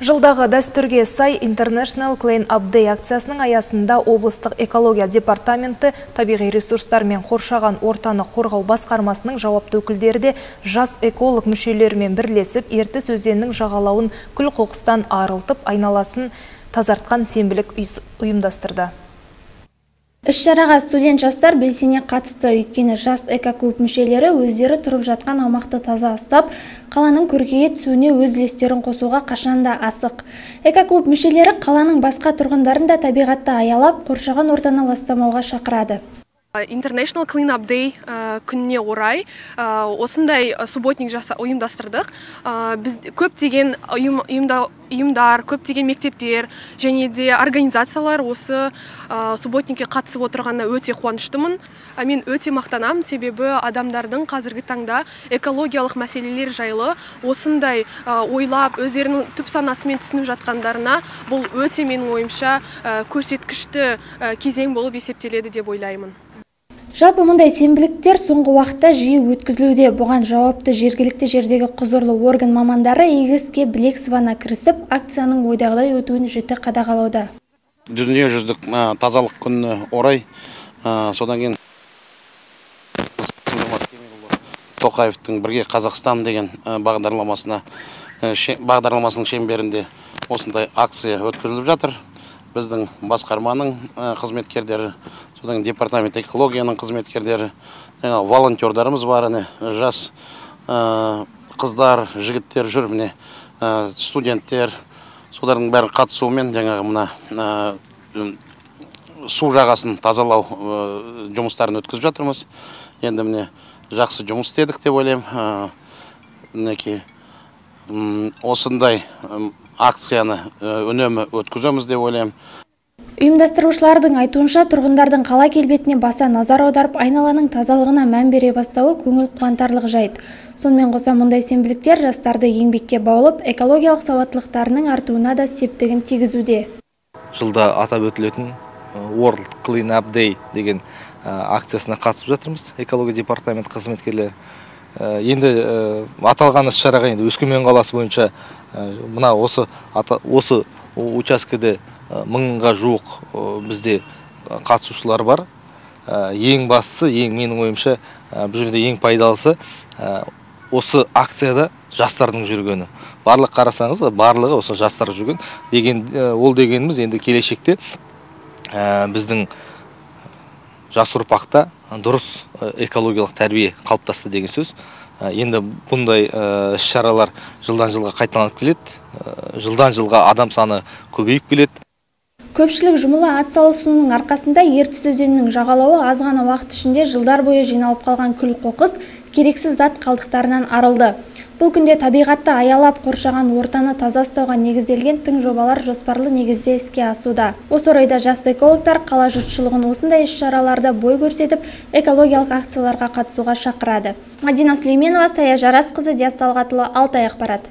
Жылдағы дәстүрге сай International Clean Up Day акциясының аясында облыстық экология департаменті табиғи ресурстар мен қоршаған ортаны қорғау басқармасының жауапты өкілдері де жас эколог мүшелерімен бірлесіп ертіс өзенінің жағалауын күл қоқыстан арылтып айналасын тазартқан сенбілік ұйымдастырды. Іс-шараға студент жастар белсене қатысты, өйткені жас экоклуб мүшелері өздері тұрып жатқан аумақты таза ұстап, қаланың көркейе түсуіне өз үлестерін қосуға қашанда асық. Экоклуб мүшелері қаланың басқа тұрғындарын да табиғатты аялап, қоршаған ортаны ластамауға шақырады. International Cleanup Day күніне орай осындай субботник жаса ұйымдастырдық. Біз көптеген ұйымдар, көптеген мектептер және де организациялар осы субботникке қатысып отырғанына өте қуаныштымын. Мен өте мақтанамын, себебі адамдардың қазіргі таңда экологиялық мәселелер жайлы осындай ойлап, өздерінің түп санасымен түсініп жатқандарына бұл өте менің ойымша көрсеткішті кезең болып есептеледі деп ойлаймын. Жалпы мұндай сенбіліктер соңғы уақытта жиі өткізілуде. Бұған жауапты жергілікті жердегі құзырлы орган мамандары егіске білек сыбана кірісіп, акцияның ойдағыдай өтуін жіті қадағалауда. Дүниежүзілік тазалық күніне орай содан кейін Тоқаевтың бірге Қазақстан деген бағдарламасына бағдарламасының шеңберінде осындай акция өткізіліп жатыр. Біздің басқарманың қызметкерлері, содан департамент экологияның қызметкерлері, волонтердарымыз бар, жас қыздар, жігіттер жүр, міне студенттер, солардың бәрін қатысуымен жаңағы мына су жағасын тазалау жұмыстарын өткізіп жатырмыз. Енді міне жақсы жұмыс істедік деп ойлаймын. Мінекей осындай акцияны үнемі өткіземіз деп ойлаймын. Ұйымдастырушылардың айтуынша тұрғындардың қала келбетіне баса назар аударып, айналаның тазалығына мән бере бастауы көңіл қуантарлық жайт. Сонымен қоса мұндай сенбіліктер жастарды еңбекке баулып, экологиялық сауаттылықтарының артуына да септігін тигізуде. Жылда атап өтілетін World Clean Up Day деген акциясына қатысып жатырмыз, экология департамент қызметкерлері. Енді аталған іс-шараға енді Өскемен қаласы бойынша мына осы осы учаскеде мыңға жуық бізде қатысушылар бар. Ең бастысы, ең менің ойымша, бұл жерде ең пайдалысы осы акцияда жастардың жүргені. Барлық қарасаңыз, барлығы осы жастар жүрген. Деген ол дегеніміз енді келешекте біздің жас ұрпақта дұрыс экологиялық тәрбие қалыптасты деген сөз. Енді бұндай іс-шаралар жылдан жылға қайталанып келеді. Жылдан жылға адам саны көбейіп келеді. Көпшілік жұмыла атсалысуының арқасында Ертіс өзенінің жағалауы аз ғана уақыт ішінде жылдар бойы жиналып қалған күл қоқыс керексіз зат қалдықтарынан арылды. Бұл күнде табиғатты аялап қоршаған ортаны таза ұстауға негізделген тың жобалар жоспарлы негізде іске асуда. Осы орайда жас экологтар қала жұртшылығын осындай іс-шараларда бой көрсетіп, экологиялық акцияларға қатысуға шақырады. Мадина Сүлейменова, Сая Жарасқызы, Диас Талғатұлы, Алтай ақпарат.